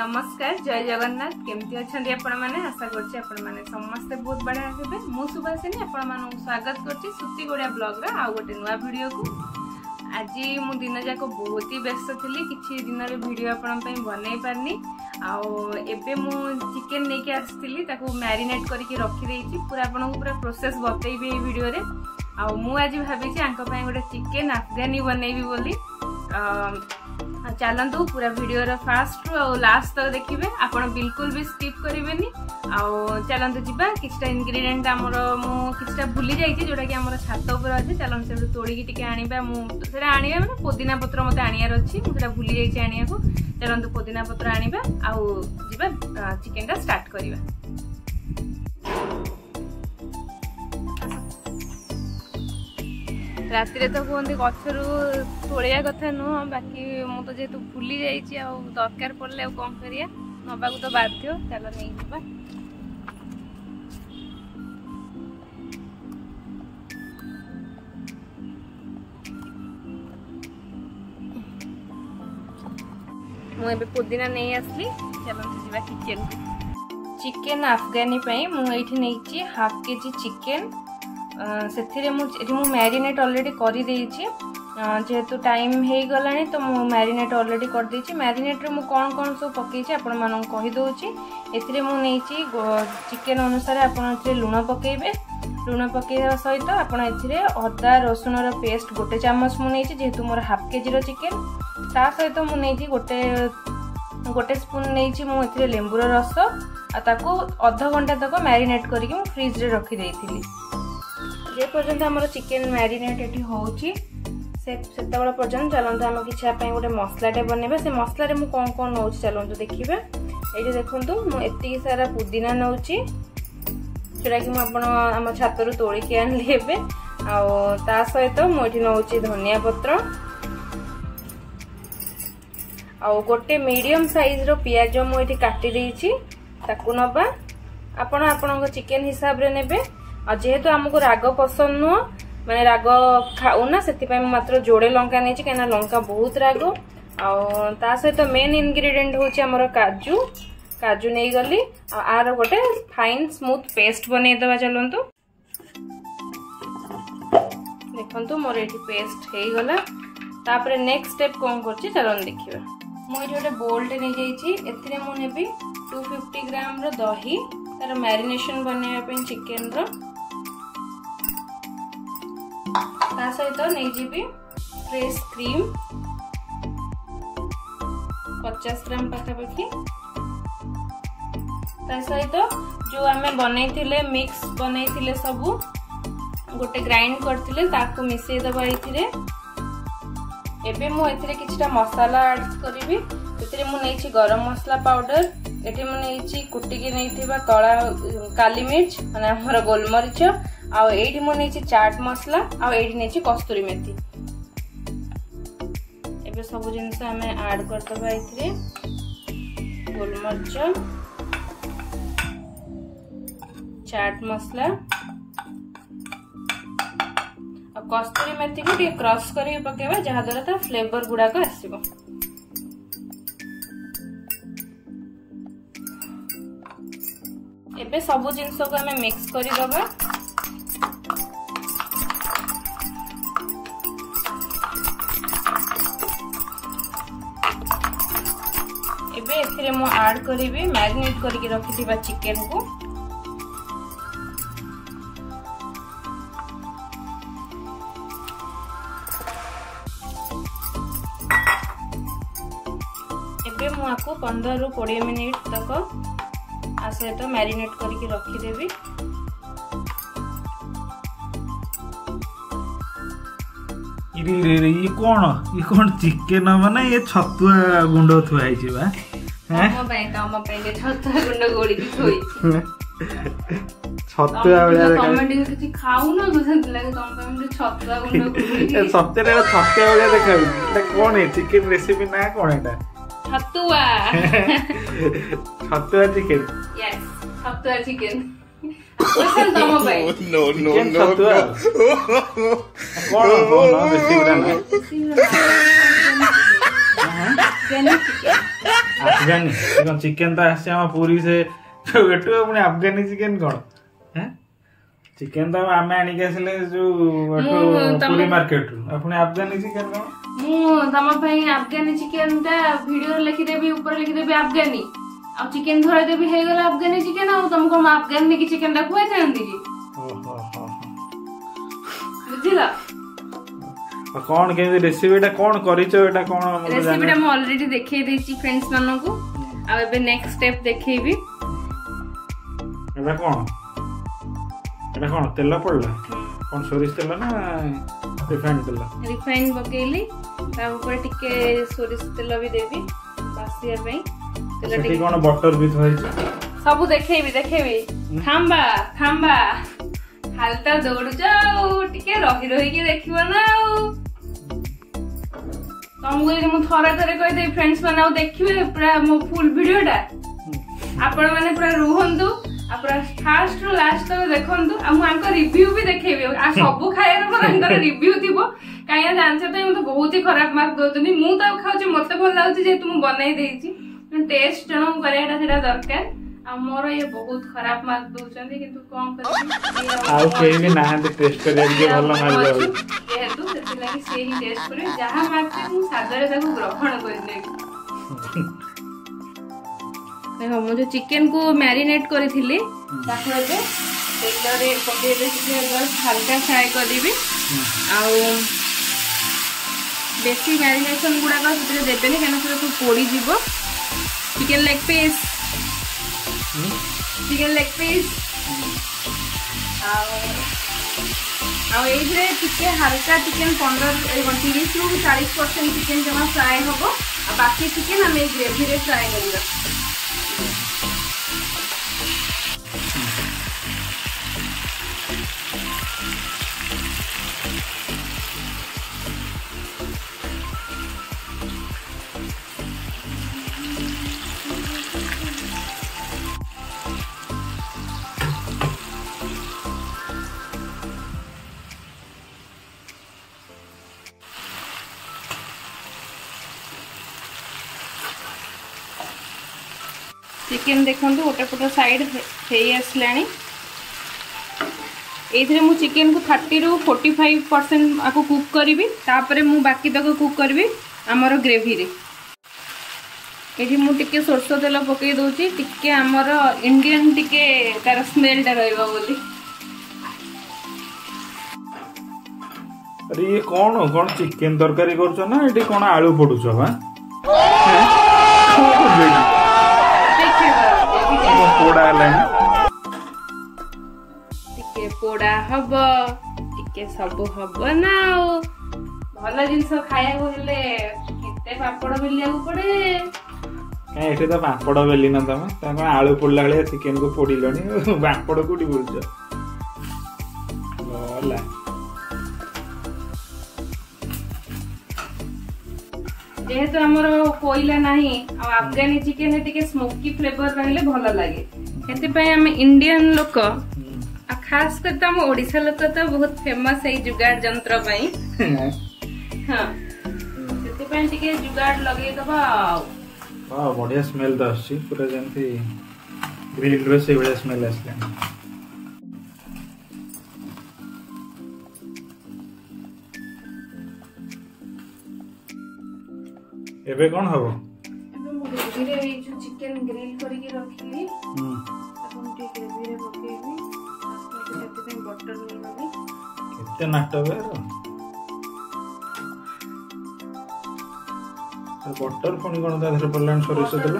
नमस्कार जय जगन्नाथ केमती अच्छा आशा कर समस्ते बहुत बढ़िया थे मुझे सुभाषिनी आपण स्वागत करुति गुड़िया ब्लग्र आउ गोटे नुआ भिड को आज मुझ दिन जाक बहुत ही व्यस्त थी कि दिन भिड आप बन पारि आबे मु चिकेन लेकिन आसती मारिनेट करके रखीदी पूरा आपको पूरा प्रोसेस बतेबी ये भिडियो आज भाई गोटे चिकेन आफगानी बनईबी बोली ଚାଲନ୍ତୁ ପୁରା ଭିଡ଼ିଓର ଫାଷ୍ଟରୁ ଆଉ ଲାଷ୍ଟ ତକ ଦେଖିବେ ଆପଣ ବିଲକୁଲ ବି ସ୍କିପ୍ କରିବେନି ଆଉ ଚାଲନ୍ତୁ ଯିବା କିଛିଟା ଇନଗ୍ରିଡ଼ିଏଣ୍ଟ ଆମର ମୁଁ କିଛିଟା ଭୁଲି ଯାଇଛି ଯେଉଁଟାକି ଆମର ଛାତ ଉପରେ ଅଛି ଚାଲନ୍ତୁ ସେଠୁ ତୋଳିକି ଟିକେ ଆଣିବା ମୁଁ ସେଟା ଆଣିବା ମାନେ ପୋଦିନା ପତ୍ର ମୋତେ ଆଣିବାର ଅଛି ମୁଁ ସେଟା ଭୁଲି ଯାଇଛି ଆଣିବାକୁ ଚାଲନ୍ତୁ ପୋଦିନା ପତ୍ର ଆଣିବା ଆଉ ଯିବା ଚିକେନଟା ଷ୍ଟାର୍ଟ କରିବା ରାତିରେ ତ କୁହନ୍ତି ଗଛରୁ ତୋଳିବା କଥା ନୁହଁ ବାକି ମୁଁ ତ ଯେହେତୁ ଭୁଲି ଯାଇଛି ଆଉ ଦରକାର ପଡ଼ିଲେ ଆଉ କ'ଣ କରିବା ନେବାକୁ ତ ବାଧ୍ୟ ଚାଲ ନେଇଯିବା ମୁଁ ଏବେ ପୁଦିନା ନେଇ ଆସିଲି ଚାଲନ୍ତୁ ଯିବା କିଚେନ୍କୁ ଚିକେନ୍ ଆଫଗାନୀ ପାଇଁ ମୁଁ ଏଇଠି ନେଇଛି ହାଫ୍ କେଜି ଚିକେନ୍ ସେଥିରେ ମୁଁ ଏଠି ମୁଁ ମ୍ୟାରିନେଟ୍ ଅଲରେଡ଼ି କରିଦେଇଛି ଯେହେତୁ ଟାଇମ୍ ହେଇଗଲାଣି ତ ମୁଁ ମ୍ୟାରିନେଟ୍ ଅଲରେଡ଼ି କରିଦେଇଛି ମ୍ୟାରିନେଟ୍ରେ ମୁଁ କ'ଣ କ'ଣ ସବୁ ପକେଇଛି ଆପଣମାନଙ୍କୁ କହିଦେଉଛି ଏଥିରେ ମୁଁ ନେଇଛି ଚିକେନ୍ ଅନୁସାରେ ଆପଣ ଏଥିରେ ଲୁଣ ପକାଇବେ ଲୁଣ ପକାଇବା ସହିତ ଆପଣ ଏଥିରେ ଅଦା ରସୁଣର ପେଷ୍ଟ ଗୋଟେ ଚାମଚ ମୁଁ ନେଇଛି ଯେହେତୁ ମୋର ହାଫ୍ କେଜିର ଚିକେନ୍ ତା ସହିତ ମୁଁ ନେଇଛି ଗୋଟେ ଗୋଟେ ସ୍ପୁନ୍ ନେଇଛି ମୁଁ ଏଥିରେ ଲେମ୍ବୁର ରସ ଆଉ ତାକୁ ଅଧଘଣ୍ଟା ତକ ମ୍ୟାରିନେଟ୍ କରିକି ମୁଁ ଫ୍ରିଜ୍ରେ ରଖିଦେଇଥିଲି যেপর্যন্ত আমার চিকেন ম্যারিনেট এটি হচ্ছে সে সেতবে পর্যন্ত চলতু আমি কিছু আপনার গোটে মশলাটে বনাইবা সে মশলার মু কম কম নেছি চলতু দেখবে এইটি দেখুন মু এত সারা পুদিনা নেছি যেটা কি আপনার আমার ছাতর তোলিকি আনলি এবে তা সহিত মু এটি নেছি ধনিয়া পত্র আউ গোটে মিডিয়াম সাইজর পিঁয়াজ মু এটি কাটি দিয়েছি তাকে নবা আপনার আপনার চিকেন হিসাবে নেবে আর যেহেতু আমাকে রাগ পসন্দ নুহ মানে রাগ খাও না সেপাই মাত্র যোড়ে লঙ্কা নিয়েছি কিনা লঙ্কা বহুত রাগ তা সহিত মেন ইনগ্রিডিয়েন্ট হচ্ছে আমার কাজু কাজু নিয়ে গলি আর গোটে ফাইন স্মুথ পেস্ট বনাই দেওয়া চলতু দেখুন মোর এটি পেস্ট হয়ে গলা তাপরে নেক্সট স্টেপ কম করছি চলুন দেখিবা মু এটি গোটে বোলটে নিয়ে যাইছি এতে মু নেবি টু ফিফটি গ্রাম দহি তার ম্যারিনেসন বনাইবা চিকেন র ତା ସହିତ ନେଇଯିବି ଫ୍ରେଶ୍ କ୍ରିମ୍ ପଚାଶ ଗ୍ରାମ ପାଖାପାଖି ତା ସହିତ ଯେଉଁ ଆମେ ବନେଇଥିଲେ ମିକ୍ସ ବନେଇଥିଲେ ସବୁ ଗୋଟେ ଗ୍ରାଇଣ୍ଡ କରିଥିଲେ ତାକୁ ମିଶାଇ ଦେବା ଏଇଥିରେ ଏବେ ମୁଁ ଏଥିରେ କିଛିଟା ମସଲା ଆଡ୍ କରିବି ଏଥିରେ ମୁଁ ନେଇଛି ଗରମ ମସଲା ପାଉଡର ଏଠି ମୁଁ ନେଇଛି କୁଟିକି ନେଇଥିବା କଳା କାଲି ମିର୍ଚ ମାନେ ଆମର ଗୋଲମରିଚ ଆଉ ଏଇଠି ମୁଁ ନେଇଛି ଚାଟ୍ ମସଲା ଆଉ ଏଇଠି ନେଇଛି କସ୍ତୁରୀ ମେଥି ଏବେ ସବୁ ଜିନିଷ ଆମେ ଆଡ୍ କରିଦେବା ଏଥିରେ ଗୋଲମରିଚ ଚାଟ୍ ମସଲା ଆଉ କସ୍ତୁରୀ ମେଥିକୁ ଟିକେ କ୍ରସ୍ କରିକି ପକେଇବା ଯାହାଦ୍ୱାରା ତା ଫ୍ଲେଭର ଗୁଡ଼ାକ ଆସିବ ଏବେ ସବୁ ଜିନିଷକୁ ଆମେ ମିକ୍ସ କରିଦେବା ଏବେ ଏଥିରେ ମୁଁ ଆଡ଼୍ କରିବି ମ୍ୟାରିନେଟ୍ କରିକି ରଖିଥିବା ଚିକେନକୁ ଏବେ ମୁଁ ଆକୁ ପନ୍ଦରରୁ କୋଡ଼ିଏ ମିନିଟ୍ ତକ ଆ ସହିତ ମ୍ୟାରିନେଟ୍ କରିକି ରଖିଦେବି ରେ ଇଏ କ'ଣ ଇଏ କ'ଣ ଚିକେନ ମାନେ ଇଏ ଛତୁଆ ଗୁଣ୍ଡ ଥୁଆ ହେଇଛି ବା ଛତୁଆ ଭଳିଆ ସତରେ ଛତୁଆ ଭଳିଆ ଦେଖାଉଛି କ'ଣ ଏ ଚିକେନ ରେସିପି ନା କ'ଣ ଏଟା ଛତୁଆ ଛତୁଆ ଚିକେନ ଛତୁଆ chicken Listen, Tomobai. No, no, no, no. What on phone? No, this thing done. Afghani କ'ଣ ଚିକେନ୍ ତ ଆସିଛି ଆମ ପୁରୀ ସେ ଏଠୁ ପୁଣି ଆଫଗାନୀ ଚିକେନ୍ କ'ଣ ଚିକେନ ତ ଆମେ ଆଣିକି ଆସିଲେ ଯୋଉ ପୁରୀ ମାର୍କେଟରୁ ଆପଣ ଆଫଗାନୀ ଚିକେନ କ'ଣ ମୁଁ ତମ ପାଇଁ ଆଫଗାନୀ ଚିକେନଟା ଭିଡିଓରେ ଲେଖିଦେବି ଉପରେ ଲେଖିଦେବି ଆଫଗାନୀ ଆଉ ଚିକେନ ଧରାଇ ବି ହେଇଗଲା ଆଫଗାନୀ ଚିକେନ ଆଉ ତମେ କଣ ଆଫଗାନ ନେଇକି ଚିକେନଟା ଖୁଆଇଥାନ୍ତି କି ବୁଝିଲ କଣ କେମିତି ରେସିପିଟା କଣ କରିଛ ଏଟା କଣ ରେସିପିଟା ମୁଁ ଅଲରେଡି ଦେଖେଇ ଦେଇଛି ଫ୍ରେଣ୍ଡସ୍ ମାନଙ୍କୁ ଆଉ ଏବେ ନେକ୍ସଟ ଷ୍ଟେପ ଦେଖେଇବି ଏଟା କଣ ଏଟା କଣ ତେଲ ପଡିଲା କଣ ସୋରିଷ ତେଲ ନା ରିଫାଇନ ତେଲ ରିଫାଇନ ପକେଇଲି ତା ଉପରେ ଟିକେ ସୋରିଷ ତେଲ ବି ଦେବି ବାସିବା ପାଇଁ ସେଠି କ'ଣ ବଟର ବି ଥୋଇଛି ସବୁ ଦେଖେଇବି ଦେଖେଇବି ଖାମ୍ବା ଖାମ୍ବା ହାଲତା ଦୌଡୁଛ ଆଉ ଟିକେ ରହି ରହିକି ଦେଖିବ ନା ଆଉ ତମକୁ ଯଦି ମୁଁ ଥରେ ଥରେ କହିଦେବି ଫ୍ରେଣ୍ଡସ୍ ମାନେ ଆଉ ଦେଖିବେ ପୁରା ମୋ ଫୁଲ ଭିଡିଓଟା ଆପଣମାନେ ପୁରା ରୁହନ୍ତୁ ଆଉ ପୁରା ଫାର୍ଷ୍ଟରୁ ଲାଷ୍ଟ ତକ ଦେଖନ୍ତୁ ଆଉ ମୁଁ ଆଙ୍କ ରିଭ୍ୟୁ ବି ଦେଖେଇବି ଆଉ ସବୁ ଖାଇବାର ମୋର ଆଙ୍କର ରିଭ୍ୟୁ ଥିବ କାହିଁକିନା ଜାଣିଛ ତ ମୋତେ ବହୁତ ହି ଖରାପ ମାର୍କ ଦଉଛନ୍ତି ମୁଁ ତ ଖାଉଛି ମୋତେ ଭଲ ଲାଗୁଛି ଯେହେତୁ ମୁଁ ବନେଇ ଦେଇଛି টেস্ট জনক করাইটা সেটা দরকার ଆମର ଇଏ ବହୁତ ଖରାପ ମାର୍କ ଦଉଛନ୍ତି କିନ୍ତୁ କଣ କରିବି ଆଉ କେହି ବି ନାହାନ୍ତି ଟେଷ୍ଟ କରିବାକୁ ଯେ ଭଲ ମାର୍କ ଦଉ ଯେହେତୁ ସେଥିଲାଗି ସିଏ ହିଁ ଟେଷ୍ଟ କରିବେ ଯାହା ମାର୍କ ଦିଏ ମୁଁ ସାଦରେ ତାକୁ ଗ୍ରହଣ କରିନେବି ଦେଖ ମୁଁ ଯୋଉ ଚିକେନକୁ ମ୍ୟାରିନେଟ୍ କରିଥିଲି ତାକୁ ଏବେ ତେଲରେ ପକେଇବେ ଟିକେ ହାଲକା ଫ୍ରାଏ କରିବି ଆଉ ବେଶୀ ମ୍ୟାରିନେସନ୍ ଗୁଡ଼ାକ ସେଥିରେ ଦେବେନି କାରଣ ସେଟା ସବୁ ପୋଡ଼ିଯିବ chicken leg piece chicken leg piece ଆଉ ଏଇଥିରେ ଟିକେ ହାଲକା ଚିକେନ୍ ପନ୍ଦର ତିରିଶରୁ ଚାଳିଶ ପରସେଣ୍ଟ ଚିକେନ୍ ଜମା ଫ୍ରାଏ ହେବ ଆଉ ବାକି ଚିକେନ୍ ଆମେ ଏଇ ଗ୍ରେଭିରେ ଫ୍ରାଏ କରିବା ଚିକେନ୍ ଦେଖନ୍ତୁ ଗୋଟେ ପଟ ସାଇଡ଼୍ ହେଇ ଆସିଲାଣି ଏଇଥିରେ ମୁଁ ଚିକେନ୍କୁ ଥାର୍ଟିରୁ ଫୋର୍ଟି ଫାଇଭ୍ ପରସେଣ୍ଟ ଆକୁ କୁକ୍ କରିବି ତାପରେ ମୁଁ ବାକି ତକ କୁକ୍ କରିବି ଆମର ଗ୍ରେଭିରେ ଏଠି ମୁଁ ଟିକେ ସୋରିଷ ତେଲ ପକାଇ ଦେଉଛି ଟିକେ ଆମର ଇଣ୍ଡିଆନ୍ ଟିକେ ତାର ସ୍ମେଲ୍ଟା ରହିବ ବୋଲି ଆରେ ଇଏ କ'ଣ କ'ଣ ଚିକେନ୍ ତରକାରୀ କରୁଛ ନା ଏଠି କ'ଣ ଆଳୁ ପଡ଼ୁଛ ବା ପୋଡ଼ା ହବ ଟିକେ ସବୁ ହବ ନା ଆଉ ଭଲ ଜିନିଷ ଖାଇବାକୁ ହେଲେ କେତେ ପାମ୍ପଡ଼ ବେଲିବାକୁ ପଡ଼େ କାଇଁ ଏଠି ତ ପାମ୍ପଡ଼ ବେଲିନ ତମେ ତମେ କଣ ଆଳୁ ପୋଡ଼ିଲା ଭଳିଆ ଚିକେନକୁ ପୋଡ଼ିଲଣି ପାମ୍ପଡ଼ କୋଉଠି ପୋଡ଼ୁଛ ଭଲ ଯେହେତୁ ଆମର କୋଇଲା ନାହିଁ ଆଉ ଆଫଗାନି ଚିକେନରେ ଟିକେ ସ୍ମୋକି ଫ୍ଲେଭର ରହିଲେ ଭଲ ଲାଗେ ସେଥିପାଇଁ ଆମେ ଇଣ୍ଡିଆନ ଲୋକ ଖାସ କରି ତ ଆମ ଓଡିଶା ଲୋକ ତ ବହୁତ ଫେମସ ଏଇ ଯୁଗାଡ ଯନ୍ତ୍ର ପାଇଁ ହଁ ସେଥିପାଇଁ ଟିକେ ଯୁଗାଡ ଲଗେଇଦବା ଆଉ ହଁ ବଢିଆ ସ୍ମେଲ ତ ଆସୁଛି ପୁରା ଯେମିତି ଗ୍ରିଲରେ ସେଇଭଳିଆ ସ୍ମେଲ ଆସିଲାଣି ଏବେ କଣ ହବ ଗ୍ରେଭିରେ ଏଇ ଯୋଉ ଚିକେନ ଗ୍ରିଲ କରିକି ରଖିଲି ତାକୁ ଟିକେ ଗ୍ରେଭିରେ ପକେଇବି ବଟର ଏତେ ନାଟକ ବଟର ପୁଣି କ'ଣ ତା ଦେହରେ ପଡ଼ିଲାଣି ସୋରିଷ ତେଲ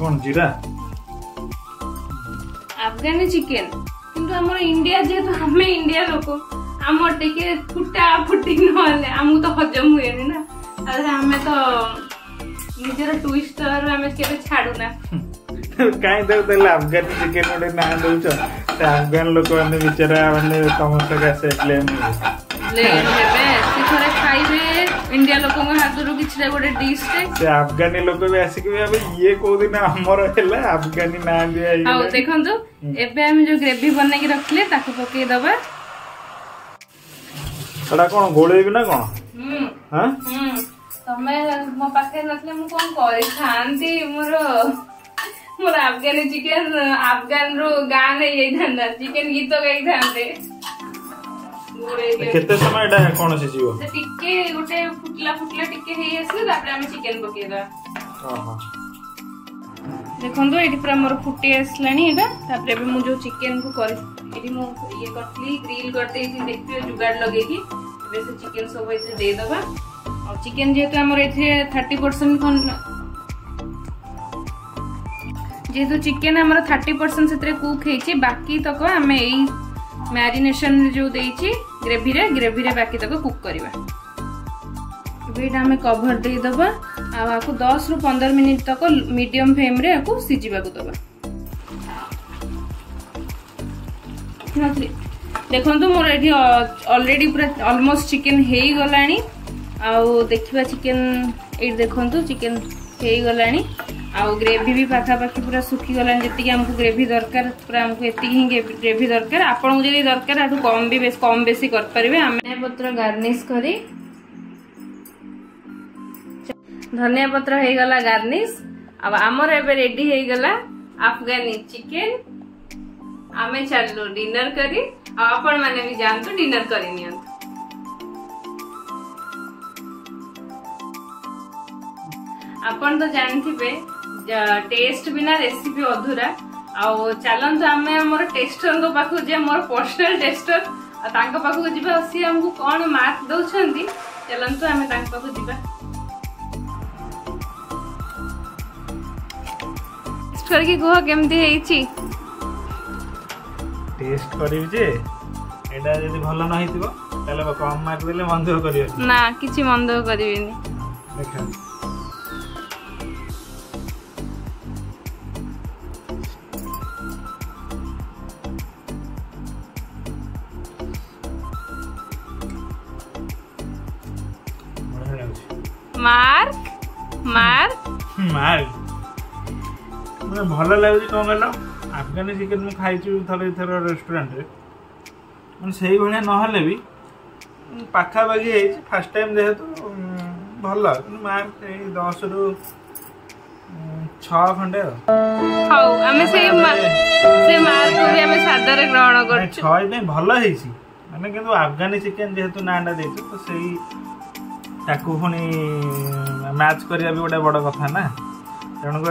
କ'ଣ ଜିରା ଆଫଗାନି ଚିକେନ କିନ୍ତୁ ଆମର ଇଣ୍ଡିଆ ଯେହେତୁ ଆମେ ଇଣ୍ଡିଆ ଲୋକ ଆମର ଟିକେ ଫୁଟା ଫୁଟି ନହେଲେ ଆମକୁ ତ ହଜମ ହୁଏନି ନା ତାହେଲେ ଆମେ ତ ନିଜର ଟୁଇଷ୍ଟର ଆମେ କେବେ ଛାଡୁନା କାହିଁ ତାକୁ ତାହେଲେ ଆଫଗାନ ଚିକେନ ଗୋଟେ ନାଁ ଦଉଛ ଆଫଗାନ ଲୋକମାନେ ବିଚାରା ମାନେ ସମସ୍ତଙ୍କ ଆସେ ବ୍ଲେମ୍ ହେବେ ସେ ଥରେ ଖାଇବେ ଇଣ୍ଡିଆ ଲୋକଙ୍କ ହାତରୁ କିଛିଟା ଗୋଟେ ଡିସ୍ଟେ ସେ ଆଫଗାନୀ ଲୋକ ବି ଆସିକି ବି ଆମେ ଇଏ କୋଉଦିନ ଆମର ହେଲା ଆଫଗାନୀ ନାଁ ଦିଆ ଦେଖନ୍ତୁ ଏବେ ଆମେ ଯୋଉ ଗ୍ରେଭି ବନେଇକି ରଖିଲେ ତାକୁ ପକେଇ ଦବା ଏଟା କଣ ଗୋଳେଇବି ନା କଣ ତମେ ମୋ ପାଖରେ ନଥିଲେ ମୁଁ କଣ କରିଥାନ୍ତି ମୋର ମୋର ଆଫଗାନି ଚିକେନ ଆଫଗାନ ରୁ ଗାଁ ନେଇଯାଇଥାନ୍ତା ଚିକେନ ଗୀତ ଗାଇଥାନ୍ତେ କେତେ ସମୟ ଏଟା କଣ ସିଝିବ ଟିକେ ଗୋଟେ ଫୁଟିଲା ଫୁଟିଲା ଟିକେ ହେଇ ଆସିଲେ ତାପରେ ଆମେ ଚିକେନ ପକେଇବା ଦେଖନ୍ତୁ ଏଠି ପୁରା ମୋର ଫୁଟି ଆସିଲାଣି ଏଇଟା ତାପରେ ଏବେ ମୁଁ ଯୋଉ ଚିକେନକୁ କରି ଏଠି ମୁଁ ଇଏ କରିଥିଲି ଗ୍ରିଲ୍ କରିଦେଇଥିଲି ଦେଖିବେ ଯୁଗାଡ଼ ଲଗେଇକି ଏବେ ସେ ଚିକେନ୍ ସବୁ ଏଥିରେ ଦେଇଦେବା ଆଉ ଚିକେନ୍ ଯେହେତୁ ଆମର ଏଥିରେ ଥାର୍ଟି ପରସେଣ୍ଟ ଯେହେତୁ ଚିକେନ୍ ଆମର ଥାର୍ଟି ପରସେଣ୍ଟ ସେଥିରେ କୁକ୍ ହେଇଛି ବାକି ତକ ଆମେ ଏଇ ମ୍ୟାରିନେସନ୍ ଯେଉଁ ଦେଇଛି ଗ୍ରେଭିରେ ଗ୍ରେଭିରେ ବାକି ତକ କୁକ୍ କରିବା ଏବେ ଏଇଟା ଆମେ କଭର୍ ଦେଇଦେବା ଆଉ ଆକୁ ଦଶରୁ ପନ୍ଦର ମିନିଟ୍ ତକ ମିଡ଼ିୟମ୍ ଫ୍ଲେମ୍ରେ ଆକୁ ସିଝିବାକୁ ଦେବା आसी ना मोर ये अलरेडी पूरा अलमोस्ट चिकेन हो गला आखिबा चिकेन ये देखूँ चिकेन हो गला आउ ग्रेवी भी पाखापाखी पूरा सुखीगला जीक आमको ग्रेवी दरकार पूरा आमको एति ही दरकार आपन जी दरकार आठ कम भी बे कम बेस करें धनिया पत्र गार्निश कर धनिया पत्र गार्निश आमर एवं रेडीगला अफगानी चिकेन આમે ચાલો ડિનર કરી આપણ મને બી જાણતું ડિનર કરી નિયંતુ આપણ તો જાણિથિબે ટેસ્ટ વિના રેસીપી અધૂરા ଆଉ ଚାଲନ୍ତୁ ଆମେ ଆମର ଟେଷ୍ଟରଙ୍କ ପାଖକୁ ଯିବା ମୋର ପର୍ସନାଲ ଟେଷ୍ଟର ଆଉ ତାଙ୍କ ପାଖକୁ ଯିବା ଆଉ ସିଏ ଆମକୁ କ'ଣ ମାର୍କ ଦେଉଛନ୍ତି ଚାଲନ୍ତୁ ଆମେ ତାଙ୍କ ପାଖକୁ ଯିବା କରିକି କୁହ କେମିତି ହେଇଛି টেস্ট କରିବି ଯେ ଏଇଟା ଯଦି ଭଲ ନ ହେଇଥିବ ତାହେଲେ କମ୍ ମାର୍କ ଦେଲେ ମନ ଦୁଃଖ କରିବେନି ନା କିଛି ମନ ଦୁଃଖ କରିବେନି ଦେଖାନ୍ତୁ মার্ক মার্ক মার্ক মানে ভালো লাগুଛି କ'ଣ କହିଲ ଆଫଗାନି ଚିକେନ୍ ମୁଁ ଖାଇଛି ଥରେ ଥରେ ରେଷ୍ଟୁରାଣ୍ଟରେ ମାନେ ସେଇଭଳିଆ ନହେଲେ ବି ପାଖାପାଖି ହେଇଛି ଫାର୍ଷ୍ଟ ଟାଇମ୍ ଯେହେତୁ ଭଲ କିନ୍ତୁ ମାର୍କ ଏଇ ଦଶରୁ ଛଅ ଖଣ୍ଡେ ଆଉ ହଉ ଆମେ ସେଇ ସେ ମାର୍କକୁ ବି ଆମେ ସାଦରେ ଗ୍ରହଣ କରୁଛୁ ଛଅ ପାଇଁ ଭଲ ହେଇଛି ମାନେ କିନ୍ତୁ ଆଫଗାନି ଚିକେନ୍ ଯେହେତୁ ନାଁଟା ଦେଇଛୁ ତ ସେଇ ତାକୁ ପୁଣି ମ୍ୟାଚ୍ କରିବା ବି ଗୋଟେ ବଡ଼ କଥା ନା तेणुक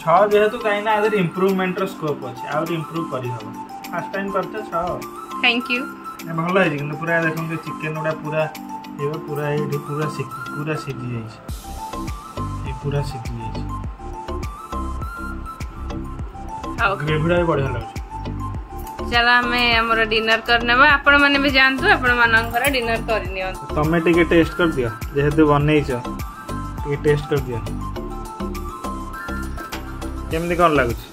छ कहीं इम्प्रुवमेंट रोप अच्छे आम्प्रुव करहब फास्ट टाइम कर थैंक यू पूरा देखते चिकेन गुड़ा पूरा पूरा पूरा पूरा सीझी जा पूरा सीझी जा चला में डिनर करने आपने में भी जानतु, आपने टेस्ट कर दिया। टेस्ट कर दिया दिया কেমনি কোন লাগুছে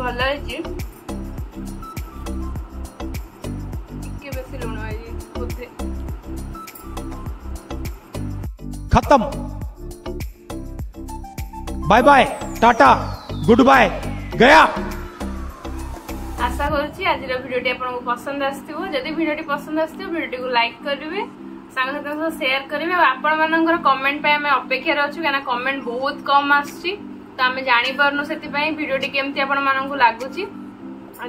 ভালো হয়েছে টিকে বেশি লুণ হয়েছে বোধে খতম bye bye ta-ta good bye Gaya আশা করছি আজর ভিডিওটি আপনার পসন্দ আসবে যদি ভিডিওটি পসন্দ আসবে ভিডিওটি লাইক করবে ସାଙ୍ଗସାଥିଙ୍କ ସହ ସେୟାର କରିବେ ଆଉ ଆପଣମାନଙ୍କର କମେଣ୍ଟ ପାଇଁ ଆମେ ଅପେକ୍ଷାରେ ଅଛୁ କାହିଁକିନା କମେଣ୍ଟ ବହୁତ କମ୍ ଆସୁଛି তো আমি জাঁপারু সেই ভিডিওটি কমিটি আপনার লাগুচি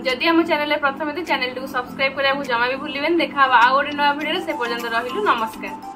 যদি আমার চ্যানেল প্রথমে চ্যানেলটি সবসক্রাইব করা জমা বি ভুলবেন দেখা হব আউ গোটে নয় ভিডিও সে পর্যন্ত রহলু নমস্কার